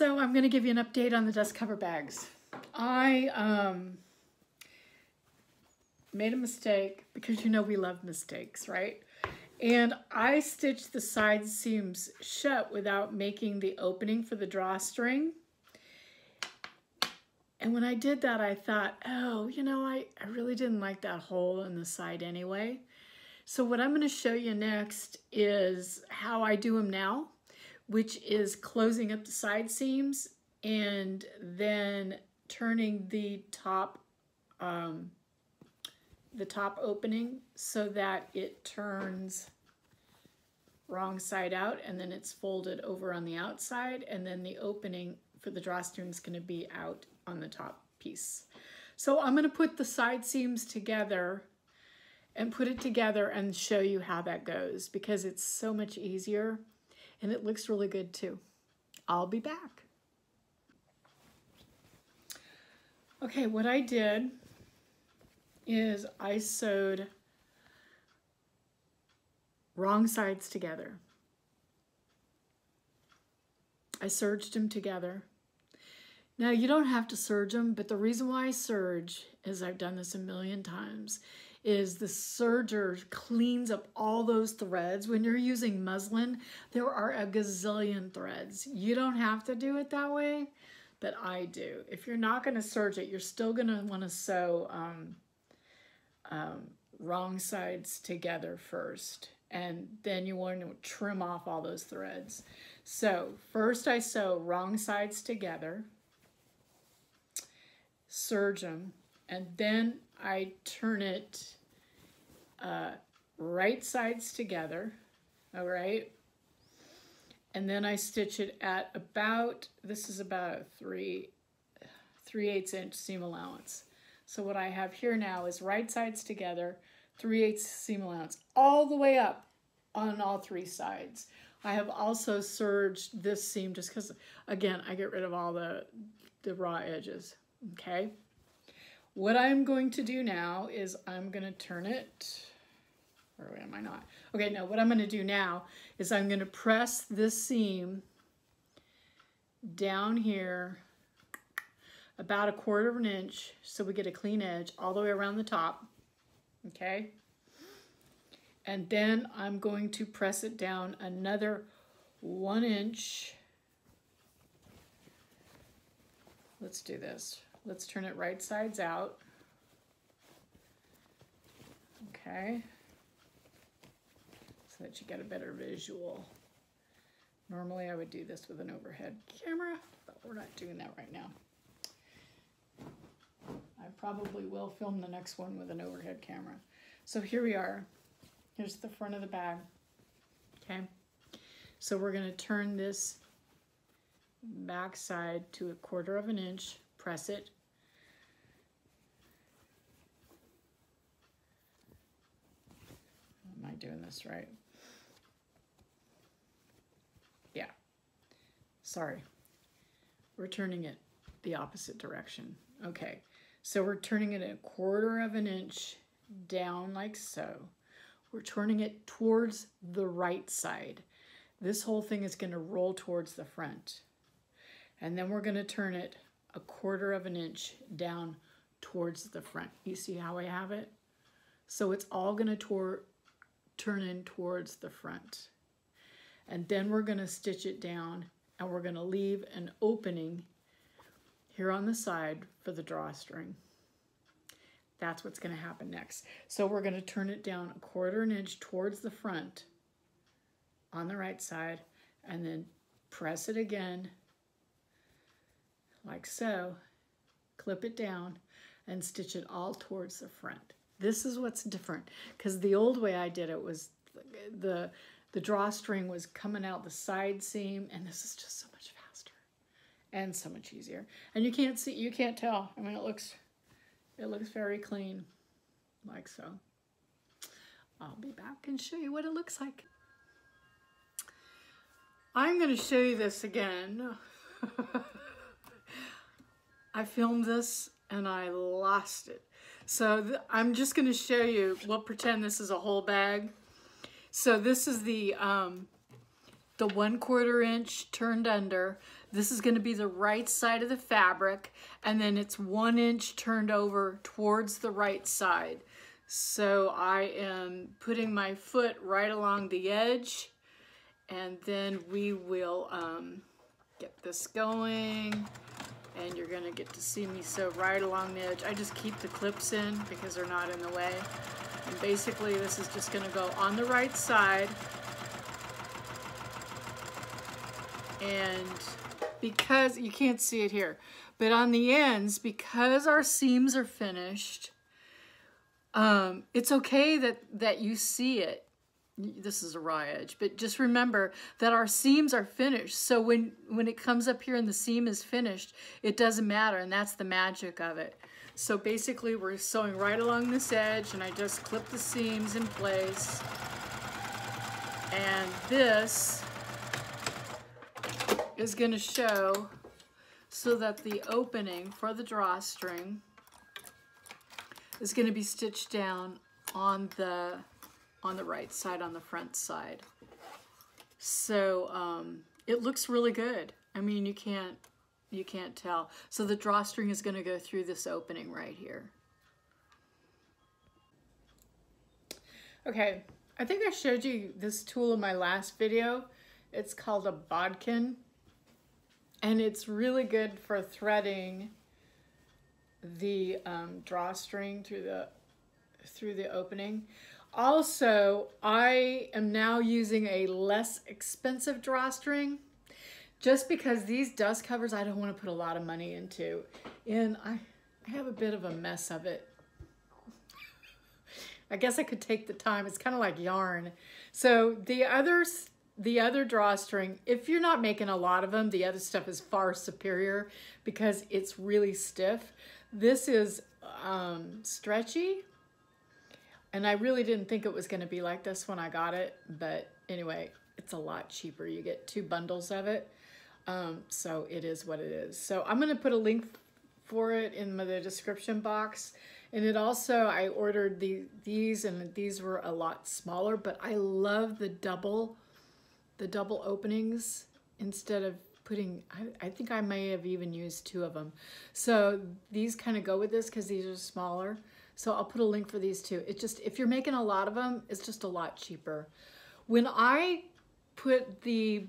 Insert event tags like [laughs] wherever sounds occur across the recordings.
So I'm going to give you an update on the dust cover bags. I um, made a mistake because you know we love mistakes, right? And I stitched the side seams shut without making the opening for the drawstring. And when I did that, I thought, oh, you know, I, I really didn't like that hole in the side anyway. So what I'm going to show you next is how I do them now, which is closing up the side seams and then turning the top um, the top opening so that it turns wrong side out and then it's folded over on the outside and then the opening for the drawstring is going to be out on the top piece. So I'm going to put the side seams together and put it together and show you how that goes because it's so much easier and it looks really good too. I'll be back. Okay, what I did is I sewed wrong sides together. I serged them together. Now you don't have to serge them, but the reason why I serge, is I've done this a million times, is the serger cleans up all those threads. When you're using muslin, there are a gazillion threads. You don't have to do it that way, but I do. If you're not gonna serge it, you're still gonna wanna sew um, um, wrong sides together first and then you want to trim off all those threads. So first I sew wrong sides together, serge them, and then I turn it uh, right sides together, all right? And then I stitch it at about, this is about a three, 3 eighths inch seam allowance. So what I have here now is right sides together, 3 eighths seam allowance, all the way up on all three sides. I have also serged this seam just because, again, I get rid of all the, the raw edges, okay? What I'm going to do now is I'm going to turn it, or am I not? Okay, no, what I'm going to do now is I'm going to press this seam down here about a quarter of an inch so we get a clean edge all the way around the top, okay? And then I'm going to press it down another one inch. Let's do this. Let's turn it right sides out. Okay. So that you get a better visual. Normally I would do this with an overhead camera, but we're not doing that right now. I probably will film the next one with an overhead camera. So here we are. Here's the front of the bag. Okay. So we're going to turn this back side to a quarter of an inch, press it. Am I doing this right? Yeah. Sorry. We're turning it the opposite direction. Okay. So we're turning it a quarter of an inch down like so. We're turning it towards the right side. This whole thing is going to roll towards the front. And then we're going to turn it a quarter of an inch down towards the front. You see how I have it? So it's all going to turn in towards the front. And then we're going to stitch it down and we're going to leave an opening here on the side for the drawstring. That's what's going to happen next. So we're going to turn it down a quarter an inch towards the front on the right side and then press it again like so, clip it down and stitch it all towards the front. This is what's different because the old way I did it was the the drawstring was coming out the side seam and this is just so much faster and so much easier. And you can't see, you can't tell. I mean, it looks, it looks very clean, like so. I'll be back and show you what it looks like. I'm going to show you this again. [laughs] I filmed this and I lost it. So I'm just going to show you, we'll pretend this is a whole bag. So this is the um, the one quarter inch turned under. This is gonna be the right side of the fabric, and then it's one inch turned over towards the right side. So I am putting my foot right along the edge, and then we will um, get this going and you're gonna get to see me sew right along the edge. I just keep the clips in because they're not in the way. And basically this is just gonna go on the right side. And because, you can't see it here, but on the ends, because our seams are finished, um, it's okay that, that you see it this is a raw edge, but just remember that our seams are finished. So when, when it comes up here and the seam is finished, it doesn't matter, and that's the magic of it. So basically we're sewing right along this edge, and I just clip the seams in place. And this is gonna show so that the opening for the drawstring is gonna be stitched down on the on the right side, on the front side. So um, it looks really good. I mean, you can't, you can't tell. So the drawstring is gonna go through this opening right here. Okay, I think I showed you this tool in my last video. It's called a bodkin and it's really good for threading the um, drawstring through the through the opening. Also, I am now using a less expensive drawstring just because these dust covers I don't want to put a lot of money into. And I, I have a bit of a mess of it. I guess I could take the time. It's kind of like yarn. So the others, the other drawstring, if you're not making a lot of them, the other stuff is far superior because it's really stiff. This is um, stretchy and I really didn't think it was going to be like this when I got it, but anyway, it's a lot cheaper. You get two bundles of it, um, so it is what it is. So I'm going to put a link for it in the description box. And it also, I ordered the these, and these were a lot smaller, but I love the double, the double openings instead of putting, I, I think I may have even used two of them. So these kind of go with this because these are smaller. So I'll put a link for these too. It just, if you're making a lot of them, it's just a lot cheaper. When I put the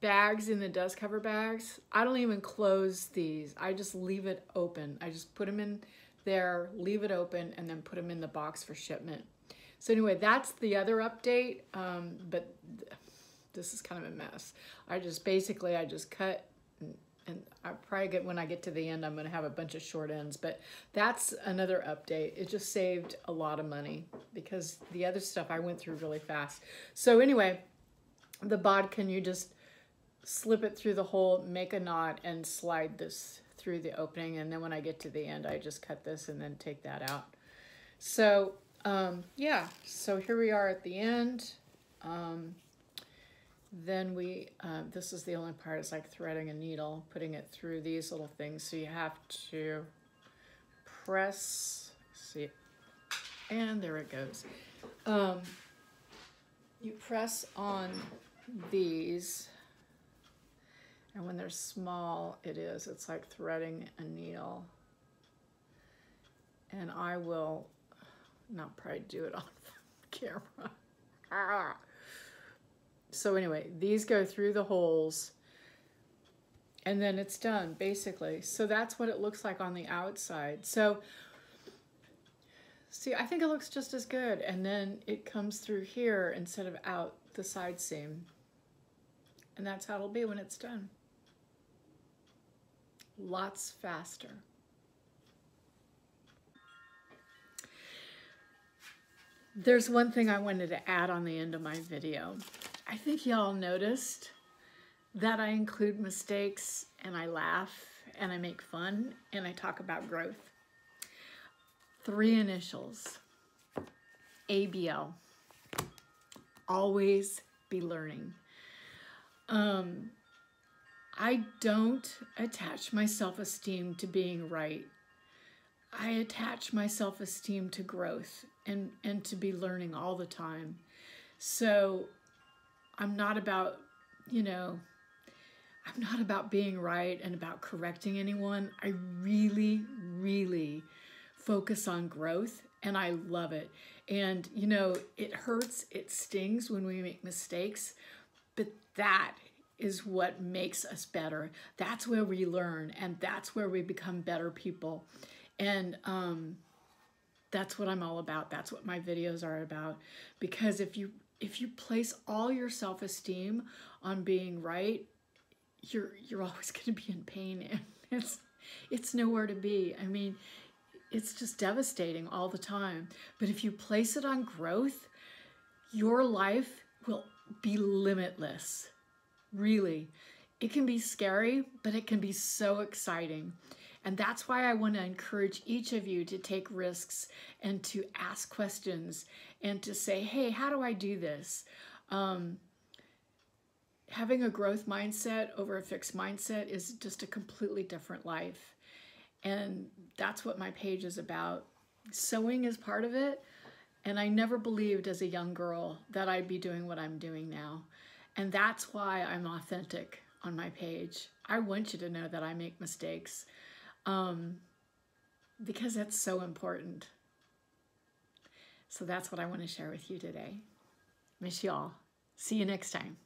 bags in the dust cover bags, I don't even close these. I just leave it open. I just put them in there, leave it open, and then put them in the box for shipment. So anyway, that's the other update, um, but this is kind of a mess. I just, basically, I just cut and I probably get when I get to the end, I'm going to have a bunch of short ends, but that's another update. It just saved a lot of money because the other stuff I went through really fast. So anyway, the bodkin, you just slip it through the hole, make a knot, and slide this through the opening. And then when I get to the end, I just cut this and then take that out. So um, yeah, so here we are at the end. Um, then we, uh, this is the only part, it's like threading a needle, putting it through these little things. So you have to press, see, and there it goes. Um, you press on these, and when they're small, it is, it's like threading a needle. And I will not probably do it on [laughs] camera. [laughs] So anyway, these go through the holes and then it's done basically. So that's what it looks like on the outside. So see, I think it looks just as good. And then it comes through here instead of out the side seam. And that's how it'll be when it's done. Lots faster. There's one thing I wanted to add on the end of my video. I think y'all noticed that I include mistakes and I laugh and I make fun and I talk about growth. Three initials, ABL, always be learning. Um, I don't attach my self-esteem to being right. I attach my self-esteem to growth and, and to be learning all the time. So I'm not about you know, I'm not about being right and about correcting anyone. I really, really focus on growth and I love it. And, you know, it hurts, it stings when we make mistakes, but that is what makes us better. That's where we learn and that's where we become better people. And um, that's what I'm all about. That's what my videos are about. Because if you if you place all your self-esteem on being right, you're you're always [laughs] going to be in pain and it's it's nowhere to be. I mean, it's just devastating all the time. But if you place it on growth, your life will be limitless. Really. It can be scary, but it can be so exciting. And that's why I want to encourage each of you to take risks and to ask questions and to say, hey, how do I do this? Um, having a growth mindset over a fixed mindset is just a completely different life. And that's what my page is about. Sewing is part of it. And I never believed as a young girl that I'd be doing what I'm doing now. And that's why I'm authentic on my page. I want you to know that I make mistakes um, because that's so important. So that's what I want to share with you today. Miss y'all. See you next time.